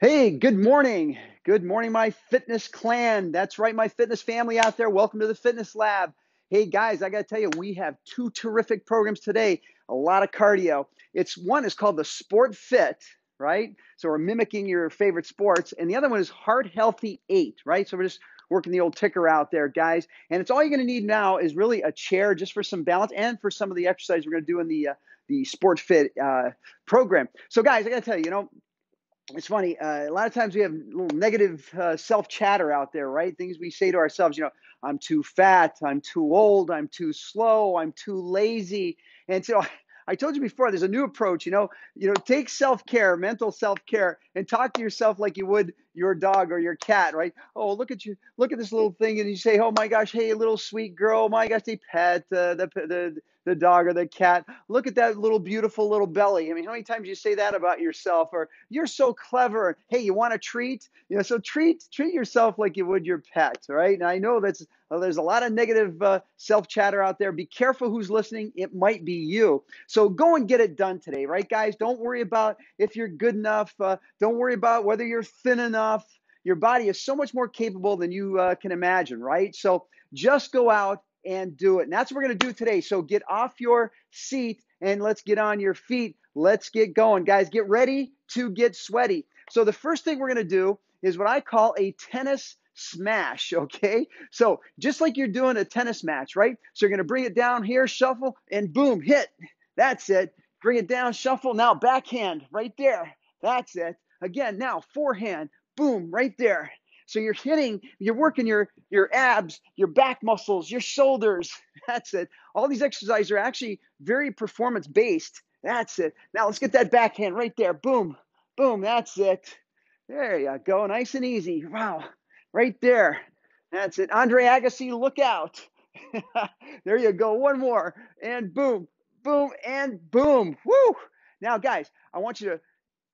Hey, good morning. Good morning, my fitness clan. That's right, my fitness family out there. Welcome to the Fitness Lab. Hey, guys, I got to tell you, we have two terrific programs today. A lot of cardio. It's one is called the Sport Fit, right? So we're mimicking your favorite sports, and the other one is Heart Healthy Eight, right? So we're just working the old ticker out there, guys. And it's all you're going to need now is really a chair just for some balance and for some of the exercise we're going to do in the uh, the Sport Fit uh, program. So, guys, I got to tell you, you know, it's funny. Uh, a lot of times we have little negative uh, self chatter out there, right? Things we say to ourselves, you know, I'm too fat, I'm too old, I'm too slow, I'm too lazy. And so I told you before, there's a new approach, you know, you know, take self-care, mental self-care, and talk to yourself like you would your dog or your cat, right? Oh, look at you, look at this little thing, and you say, oh my gosh, hey, little sweet girl, oh my gosh, they pet uh, the the the dog or the cat. Look at that little beautiful little belly. I mean, how many times you say that about yourself? Or you're so clever. Hey, you want a treat? You know, so treat treat yourself like you would your pet, right? And I know that's well, there's a lot of negative uh, self chatter out there. Be careful who's listening. It might be you. So go and get it done today, right, guys? Don't worry about if you're good enough. Uh, don't worry about whether you're thin enough. Your body is so much more capable than you uh, can imagine, right? So just go out and do it. And that's what we're going to do today. So get off your seat and let's get on your feet. Let's get going. Guys, get ready to get sweaty. So the first thing we're going to do is what I call a tennis smash, okay? So just like you're doing a tennis match, right? So you're going to bring it down here, shuffle, and boom, hit. That's it. Bring it down, shuffle. Now backhand right there. That's it. Again, now forehand, boom, right there. So you're hitting, you're working your your abs, your back muscles, your shoulders. That's it. All these exercises are actually very performance based. That's it. Now let's get that backhand right there. Boom, boom. That's it. There you go. Nice and easy. Wow. Right there. That's it. Andre Agassi, look out. there you go. One more. And boom, boom, and boom. Woo. Now, guys, I want you to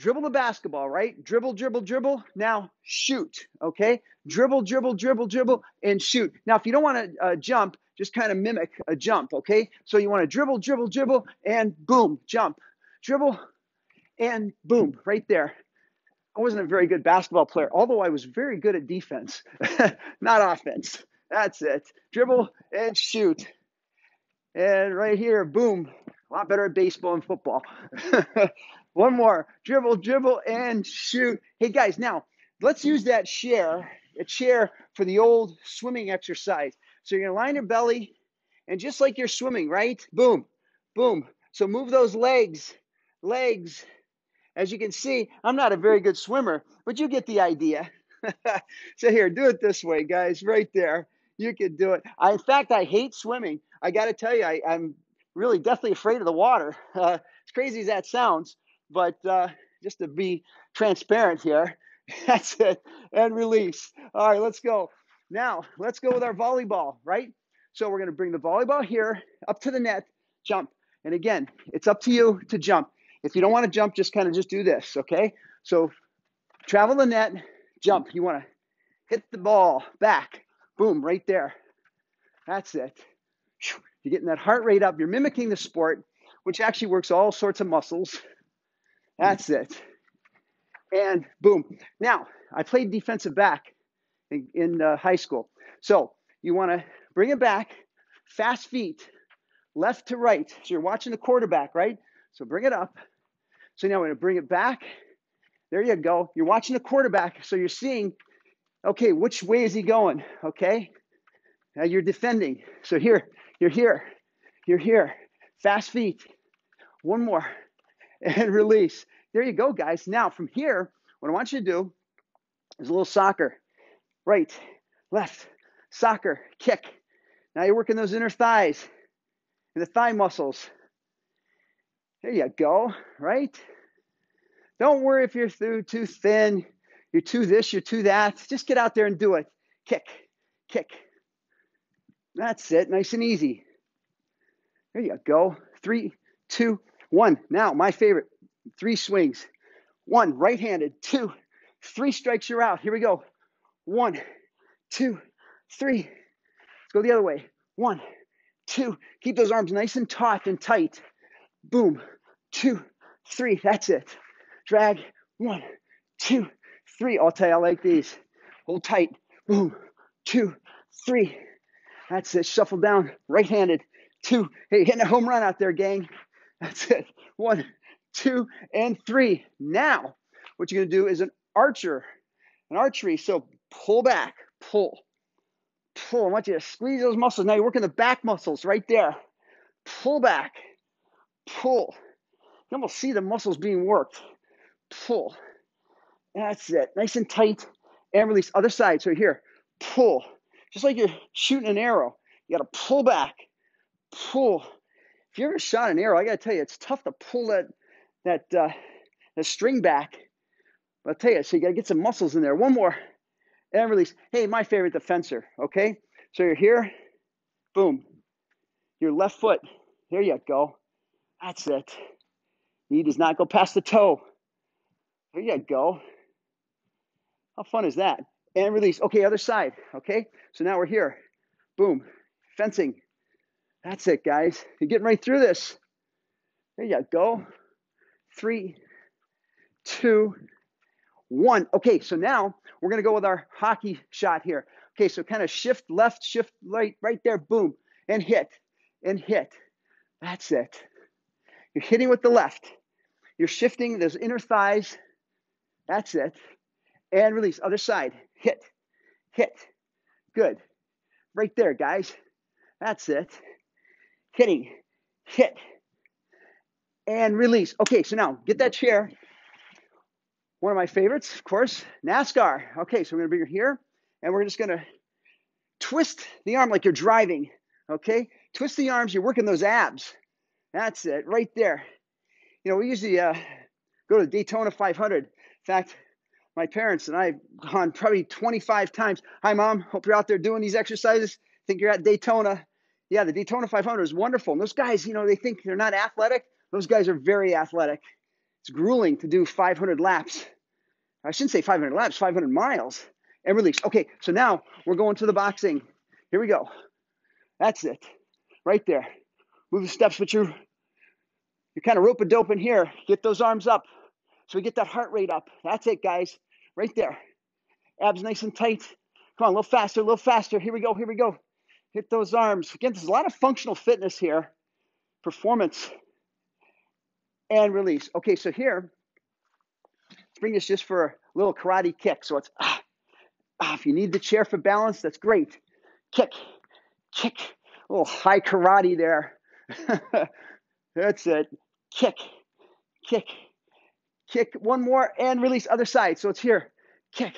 dribble the basketball, right? Dribble, dribble, dribble. Now shoot, okay? Dribble, dribble, dribble, dribble, and shoot. Now, if you don't want to uh, jump, just kind of mimic a jump, okay? So you want to dribble, dribble, dribble, and boom, jump. Dribble, and boom, right there. I wasn't a very good basketball player, although I was very good at defense, not offense. That's it. Dribble and shoot. And right here, boom. A lot better at baseball and football. One more. Dribble, dribble, and shoot. Hey, guys, now let's use that chair, a chair for the old swimming exercise. So you're to line your belly, and just like you're swimming, right? Boom, boom. So move those legs, legs. As you can see, I'm not a very good swimmer, but you get the idea. so here, do it this way, guys, right there. You can do it. I, in fact, I hate swimming. I got to tell you, I, am really deathly afraid of the water. Uh, as crazy as that sounds, but uh, just to be transparent here, that's it. And release. All right, let's go. Now, let's go with our volleyball, right? So we're going to bring the volleyball here up to the net, jump. And again, it's up to you to jump. If you don't want to jump, just kind of just do this, okay? So travel the net, jump. You want to hit the ball back, boom, right there. That's it. You're getting that heart rate up. You're mimicking the sport, which actually works all sorts of muscles. That's it. And boom. Now, I played defensive back in, in uh, high school. So you want to bring it back, fast feet, left to right. So you're watching the quarterback, right? So bring it up. So now we're going to bring it back. There you go. You're watching the quarterback. So you're seeing, okay, which way is he going? Okay. Now you're defending. So here, you're here. You're here. Fast feet. One more. and release. There you go, guys. Now, from here, what I want you to do is a little soccer. Right, left, soccer, kick. Now you're working those inner thighs and the thigh muscles. There you go, right? Don't worry if you're too, too thin, you're too this, you're too that. Just get out there and do it. Kick, kick. That's it, nice and easy. There you go. Three, two, one. Now, my favorite three swings. One, right handed. Two, three strikes, you're out. Here we go. One, two, three. Let's go the other way. One, two. Keep those arms nice and taut and tight. Boom. Two, three. That's it. Drag. One, two, three. I'll tell you, I like these. Hold tight. Boom, two, three. That's it. Shuffle down, right handed. Two. Hey, hitting a home run out there, gang. That's it. One, two, and three. Now, what you're going to do is an archer, an archery. So pull back, pull, pull. I want you to squeeze those muscles. Now you're working the back muscles right there. Pull back, pull. You almost see the muscles being worked. Pull. That's it. Nice and tight. And release. Other side. So here, pull. Just like you're shooting an arrow. You got to pull back, pull. If you ever shot an arrow, I got to tell you, it's tough to pull that that uh, the string back. But I'll tell you, so you got to get some muscles in there. One more, and release. Hey, my favorite defensor. Okay, so you're here, boom. Your left foot. There you go. That's it. Knee does not go past the toe. There you go. How fun is that? And release. Okay, other side. Okay, so now we're here. Boom. Fencing. That's it, guys. You're getting right through this. There you go. Three, two, one. Okay, so now we're to go with our hockey shot here. Okay, so kind of shift left, shift right, right there. Boom. And hit, and hit. That's it. You're hitting with the left. You're shifting those inner thighs. That's it. And release. Other side. Hit. Hit. Good. Right there, guys. That's it. Hitting. Hit. And release. Okay, so now get that chair. One of my favorites, of course, NASCAR. Okay, so we're to bring her here, and we're just to twist the arm like you're driving. Okay? Twist the arms. You're working those abs. That's it, right there. You know, we usually uh, go to the Daytona 500. In fact, my parents and I've gone probably 25 times. Hi, mom. Hope you're out there doing these exercises. Think you're at Daytona. Yeah, the Daytona 500 is wonderful. And those guys, you know, they think they're not athletic. Those guys are very athletic. It's grueling to do 500 laps. I shouldn't say 500 laps, 500 miles and release. Okay, so now we're going to the boxing. Here we go. That's it. Right there. Move the steps with your, you're kind of rope a dope in here. Get those arms up. So we get that heart rate up. That's it, guys. Right there. Abs nice and tight. Come on, a little faster, a little faster. Here we go, here we go. Hit those arms. Again, there's a lot of functional fitness here. Performance and release. Okay, so here, let's bring this just for a little karate kick. So it's ah, ah, if you need the chair for balance, that's great. Kick, kick, a little high karate there. that's it. Kick, kick, kick, one more, and release other side. So it's here. Kick,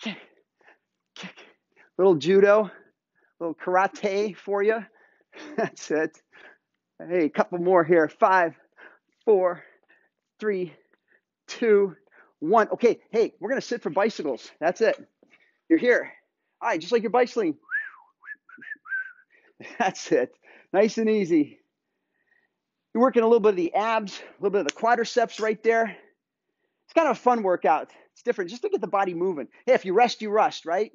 kick, kick. Little judo, little karate for you. That's it. Hey, a couple more here. Five, four, three, two, one. Okay, hey, we're gonna sit for bicycles. That's it. You're here. All right, just like you're bicycling. That's it. Nice and easy. You're working a little bit of the abs, a little bit of the quadriceps right there. Kind of a fun workout. It's different just to get the body moving. Hey, if you rest, you rust, right?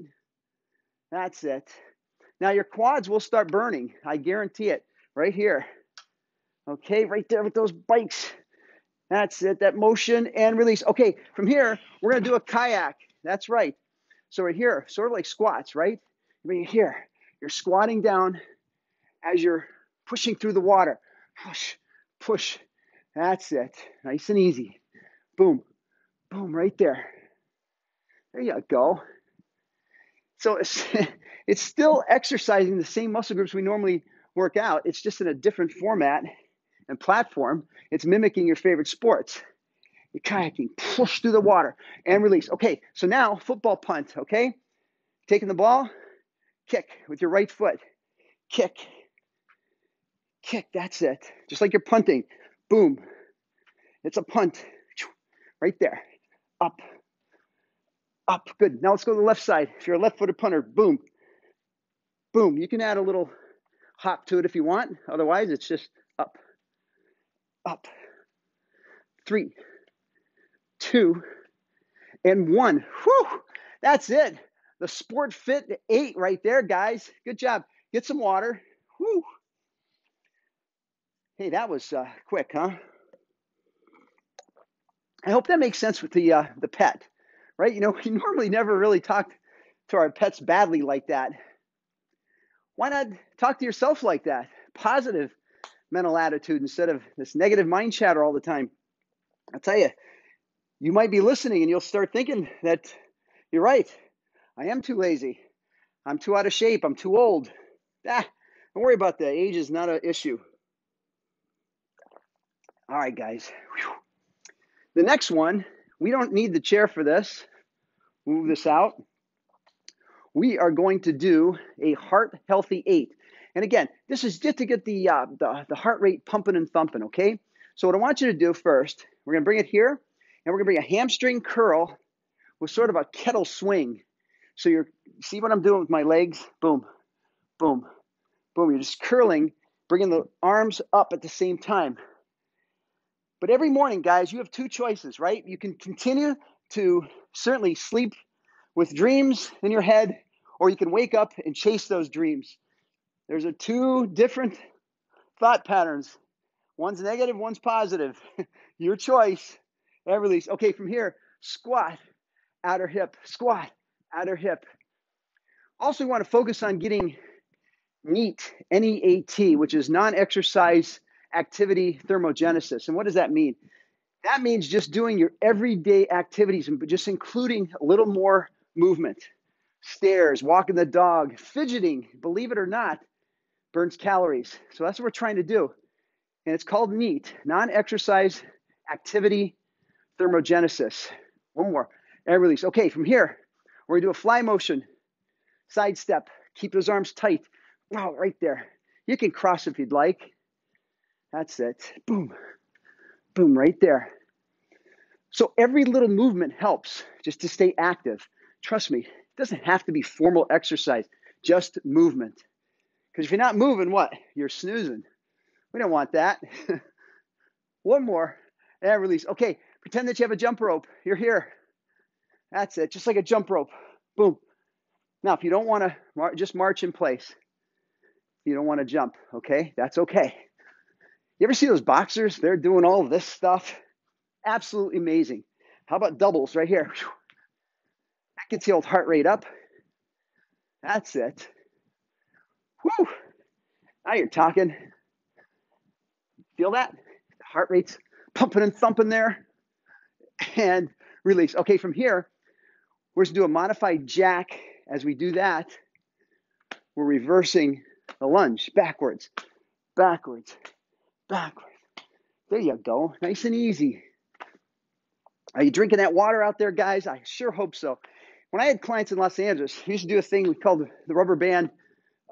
That's it. Now your quads will start burning. I guarantee it. Right here. Okay, right there with those bikes. That's it, that motion and release. Okay, from here, we're gonna do a kayak. That's right. So we're here, sort of like squats, right? You're here, you're squatting down as you're pushing through the water. Push, push. That's it. Nice and easy. Boom, boom, right there. There you go. So it's, it's still exercising the same muscle groups we normally work out. It's just in a different format and platform. It's mimicking your favorite sports. You're kayaking, push through the water and release. Okay, so now football punt, okay? Taking the ball, kick with your right foot. Kick, kick, that's it. Just like you're punting. Boom. It's a punt. Right there. Up, up. Good. Now let's go to the left side. If you're a left footed punter, boom, boom. You can add a little hop to it if you want. Otherwise, it's just up, up. Three, two, and one. Whew, that's it. The Sport Fit 8 right there, guys. Good job. Get some water. Whew. Hey, that was uh, quick, huh? I hope that makes sense with the uh, the pet. right? You know, we normally never really talk to our pets badly like that. Why not talk to yourself like that? Positive mental attitude instead of this negative mind chatter all the time. I'll tell you, you might be listening and you'll start thinking that you're right. I am too lazy. I'm too out of shape. I'm too old. Ah, don't worry about that. Age is not an issue. All right, guys. Whew. The next one, we don't need the chair for this. Move this out. We are going to do a heart healthy eight. And again, this is just to get the, uh, the, the heart rate pumping and thumping, okay? So what I want you to do first, we're gonna bring it here, and we're gonna bring a hamstring curl with sort of a kettle swing. So you're, see what I'm doing with my legs? Boom, boom, boom. You're just curling, bringing the arms up at the same time. But every morning, guys, you have two choices, right? You can continue to certainly sleep with dreams in your head, or you can wake up and chase those dreams. There's a two different thought patterns. One's negative, one's positive. Your choice. And release. Okay, from here, squat, outer hip, squat, outer hip. Also, we want to focus on getting NEAT, N-E-A-T, which is non-exercise activity thermogenesis. And what does that mean? That means just doing your everyday activities and just including a little more movement. Stairs, walking the dog, fidgeting, believe it or not, burns calories. So that's what we're trying to do. And it's called NEAT, non exercise activity thermogenesis. One more, and release. Okay, from here, we're gonna do a fly motion, side step. Keep those arms tight. Wow, right there. You can cross if you'd like. That's it. Boom, boom, right there. So every little movement helps just to stay active. Trust me, it doesn't have to be formal exercise, just movement. Because if you're not moving, what? You're snoozing. We don't want that. One more. And release. Okay, pretend that you have a jump rope. You're here. That's it, just like a jump rope. Boom. Now, if you don't want to mar- just march in place, you don't want to jump, okay? That's okay. You ever see those boxers? They're doing all this stuff. Absolutely amazing. How about doubles right here? That gets the old heart rate up. That's it. Whew. Now you're talking. Feel that? The heart rate's pumping and thumping there. And release. Okay, from here, we're to do a modified jack. As we do that, we're reversing the lunge backwards, backwards, backwards. There you go. Nice and easy. Are you drinking that water out there, guys? I sure hope so. When I had clients in Los Angeles, we used to do a thing we called the rubber band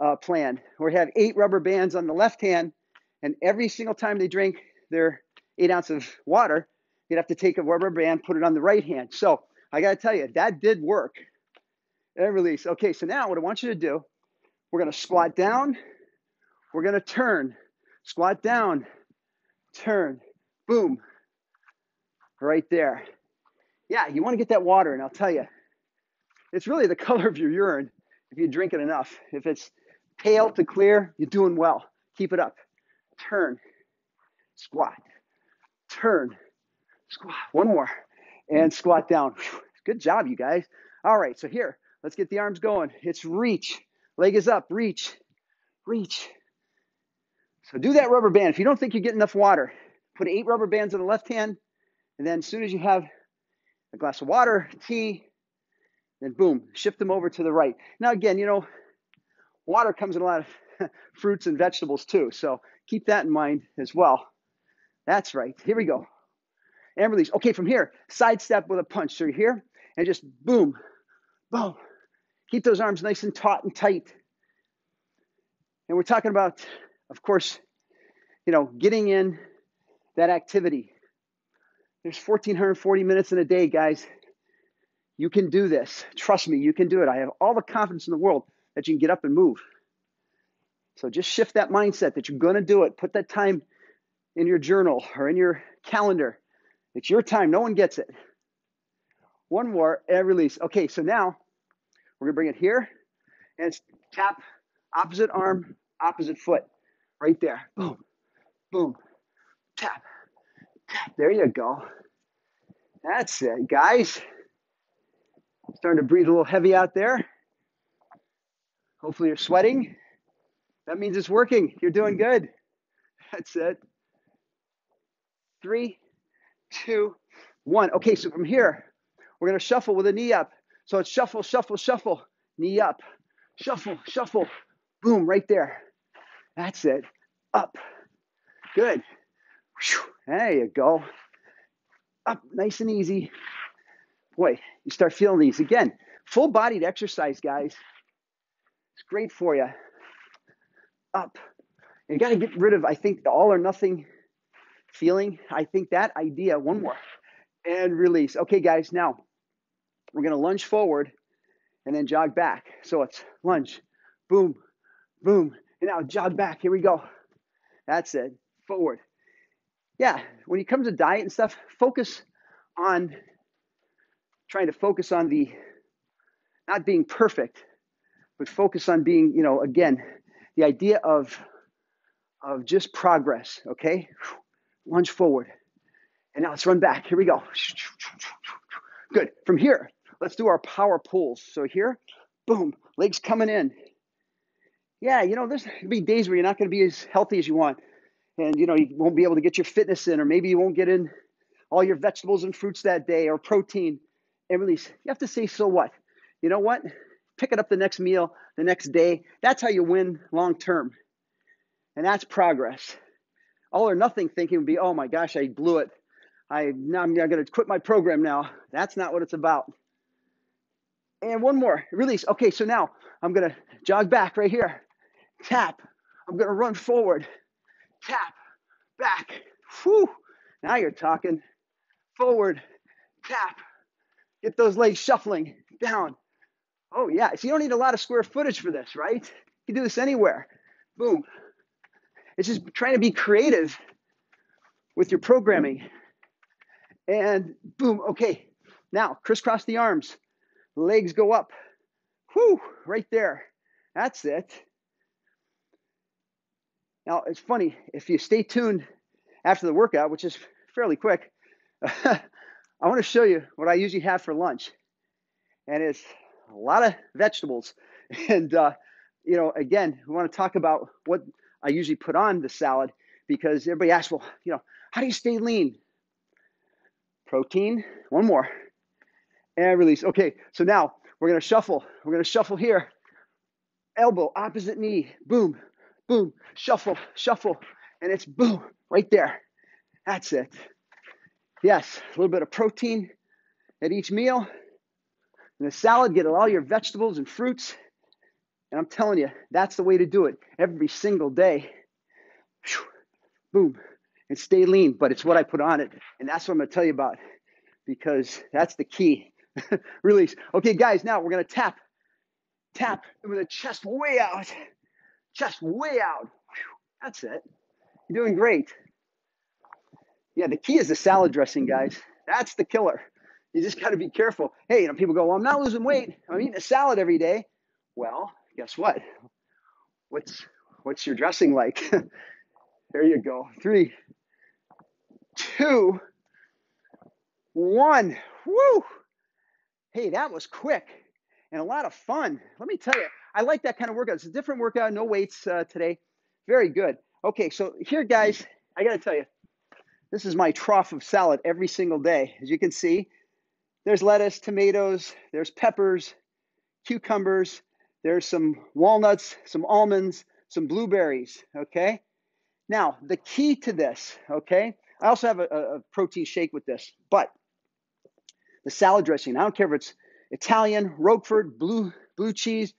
uh, plan, where we have eight rubber bands on the left hand, and every single time they drink their eight ounce of water, you'd have to take a rubber band, put it on the right hand. So I got to tell you, that did work. And release. Okay, so now what I want you to do, we're going to squat down, we're going to turn, squat down, turn, boom, right there. Yeah, you want to get that water, and I'll tell you, it's really the color of your urine if you drink it enough. If it's pale to clear, you're doing well. Keep it up. Turn, squat, turn, squat. One more, and squat down. Good job, you guys. All right, so here, let's get the arms going. It's reach. Leg is up, reach, reach. So do that rubber band. If you don't think you're getting enough water, put eight rubber bands on the left hand, and then as soon as you have a glass of water, tea, then boom, shift them over to the right. Now again, you know, water comes in a lot of fruits and vegetables too. So keep that in mind as well. That's right. Here we go. And release. Okay, from here, side step with a punch. So you're here and just boom, boom. Keep those arms nice and taut and tight. And we're talking about, of course, you know, getting in that activity. There's 1,440 minutes in a day, guys. You can do this. Trust me, you can do it. I have all the confidence in the world that you can get up and move. So just shift that mindset that you're going to do it. Put that time in your journal or in your calendar. It's your time. No one gets it. One more and release. Okay, so now we're going to bring it here and tap opposite arm, opposite foot. Right there. Boom, boom, tap, tap. There you go. That's it, guys. Starting to breathe a little heavy out there. Hopefully you're sweating. That means it's working. You're doing good. That's it. Three, two, one. Okay, so from here, we're going to shuffle with a knee up. So it's shuffle, shuffle, shuffle, knee up, shuffle, shuffle, boom, right there. That's it. Up. Good. There you go. Up, nice and easy. Boy, you start feeling these. Again, full bodied exercise, guys. It's great for you. Up. You got to get rid of, I think, the all or nothing feeling. I think that idea, one more, and release. Okay, guys, now we're going to lunge forward and then jog back. So it's lunge, boom, boom, and now jog back. Here we go. That's it. Forward. Yeah, when it comes to diet and stuff, focus on trying to focus on the not being perfect, but focus on being, you know, again, the idea of of just progress, okay? Lunge forward. And now let's run back. Here we go. Good. From here, let's do our power pulls. So here, boom, legs coming in. Yeah, you know, there's gonna be days where you're not going to be as healthy as you want. And, you know, you won't be able to get your fitness in, or maybe you won't get in all your vegetables and fruits that day or protein and release. You have to say, so what? You know what? Pick it up the next meal, the next day. That's how you win long term. And that's progress. All or nothing thinking would be, oh my gosh, I blew it. I now I'm going to quit my program now. That's not what it's about. And one more release. Okay, so now I'm going to jog back right here. Tap. I'm going to run forward. Tap. Back. Whew. Now you're talking. Forward. Tap. Get those legs shuffling down. Oh, yeah. So you don't need a lot of square footage for this, right? You can do this anywhere. Boom. It's just trying to be creative with your programming. And boom, okay. Now crisscross the arms, legs go up. Whoo, right there. That's it. Now it's funny, if you stay tuned after the workout, which is fairly quick, I want to show you what I usually have for lunch. And it's a lot of vegetables. And, uh, you know, again, we want to talk about what I usually put on the salad because everybody asks, well, you know, how do you stay lean? Protein, one more, and release. Okay, so now we're gonna shuffle. We're gonna shuffle here. Elbow, opposite knee, boom, boom, shuffle, shuffle, and it's boom, right there. That's it. Yes, a little bit of protein at each meal. And a salad, get all your vegetables and fruits. And I'm telling you, that's the way to do it every single day. Whew. Boom. And stay lean, but it's what I put on it. And that's what I'm to tell you about because that's the key. Release. Okay, guys, now we're to tap. Tap with the chest way out. Chest way out. That's it. You're doing great. Yeah, the key is the salad dressing, guys. That's the killer. You just got to be careful. Hey, you know, people go, well, I'm not losing weight. I'm eating a salad every day. Well, guess what? What's what's your dressing like? there you go. Three, two, one. Woo! Hey, that was quick and a lot of fun. Let me tell you, I like that kind of workout. It's a different workout, no weights uh, today. Very good. Okay, so here, guys, I got to tell you, this is my trough of salad every single day. As you can see, there's lettuce, tomatoes, there's peppers, cucumbers, there's some walnuts, some almonds, some blueberries, okay? Now, the key to this, okay? I also have a, a protein shake with this, but the salad dressing, I don't care if it's Italian, Roquefort, blue, blue cheese,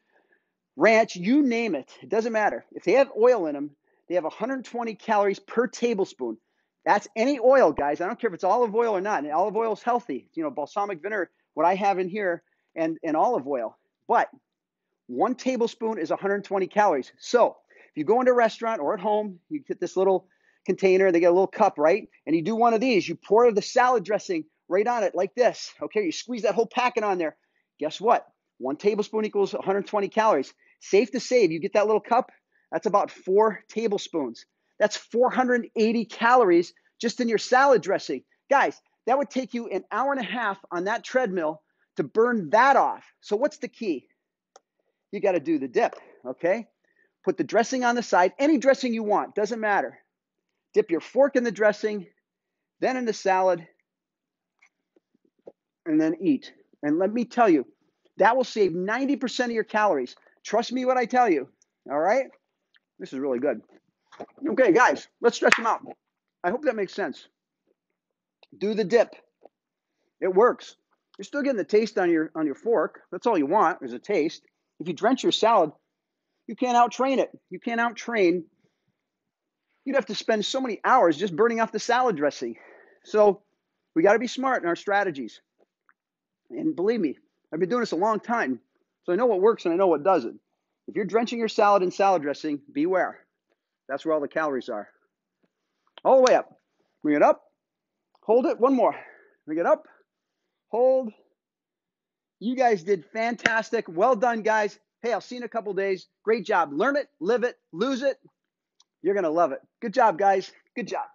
ranch, you name it. It doesn't matter. If they have oil in them, they have 120 calories per tablespoon. That's any oil, guys. I don't care if it's olive oil or not. And olive oil is healthy. You know, balsamic vinegar, what I have in here, and, and olive oil. But one tablespoon is 120 calories. So if you go into a restaurant or at home, you get this little container, they get a little cup, right? And you do one of these, you pour the salad dressing right on it like this. Okay, you squeeze that whole packet on there. Guess what? One tablespoon equals 120 calories. Safe to if you get that little cup, that's about four tablespoons. That's 480 calories just in your salad dressing. Guys, that would take you an hour and a half on that treadmill to burn that off. So, what's the key? You got to do the dip, okay? Put the dressing on the side, any dressing you want, doesn't matter. Dip your fork in the dressing, then in the salad, and then eat. And let me tell you, that will save 90% of your calories. Trust me what I tell you. All right? This is really good. Okay, guys, let's stretch them out. I hope that makes sense. Do the dip. It works. You're still getting the taste on your on your fork. That's all you want is a taste. If you drench your salad, you can't out train it. You can't out train. You'd have to spend so many hours just burning off the salad dressing. So we got to be smart in our strategies. And believe me, I've been doing this a long time, so I know what works and I know what doesn't. If you're drenching your salad in salad dressing, beware. That's where all the calories are. All the way up. Bring it up. Hold it. One more. Bring it up. Hold. You guys did fantastic. Well done, guys. Hey, I'll see you in a couple days. Great job. Learn it, live it, lose it. You're going to love it. Good job, guys. Good job.